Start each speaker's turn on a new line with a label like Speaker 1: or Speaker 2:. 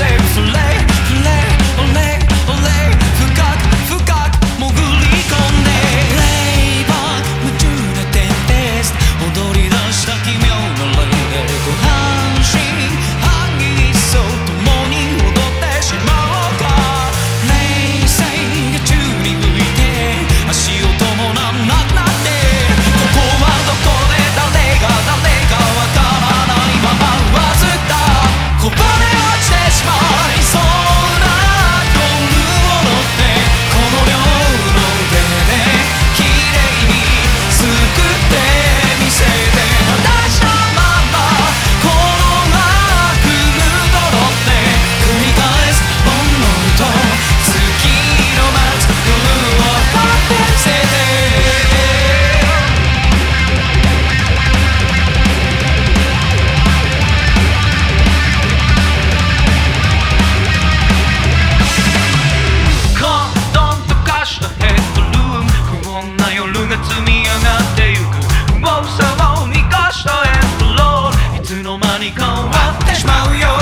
Speaker 1: same late. ルが積み上がってゆく。重さを生かしたエンフローいつの間にか終わってしまうよ。